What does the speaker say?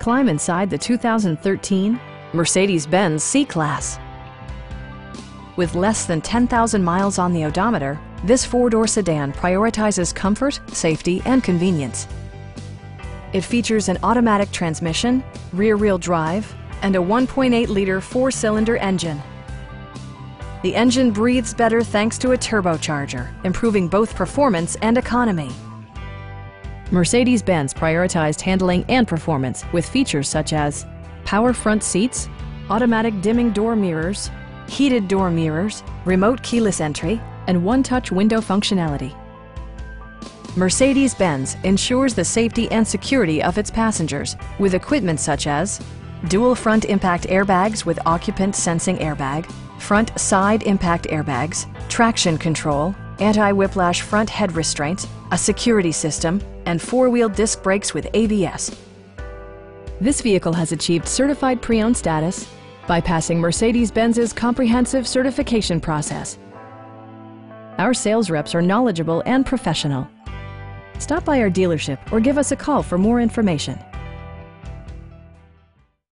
Climb inside the 2013 Mercedes-Benz C-Class. With less than 10,000 miles on the odometer, this four-door sedan prioritizes comfort, safety, and convenience. It features an automatic transmission, rear-wheel drive, and a 1.8-liter four-cylinder engine. The engine breathes better thanks to a turbocharger, improving both performance and economy. Mercedes-Benz prioritized handling and performance with features such as power front seats, automatic dimming door mirrors, heated door mirrors, remote keyless entry, and one-touch window functionality. Mercedes-Benz ensures the safety and security of its passengers with equipment such as dual front impact airbags with occupant sensing airbag, front side impact airbags, traction control, anti-whiplash front head restraints, a security system, and four-wheel disc brakes with ABS. This vehicle has achieved certified pre-owned status by passing Mercedes-Benz's comprehensive certification process. Our sales reps are knowledgeable and professional. Stop by our dealership or give us a call for more information.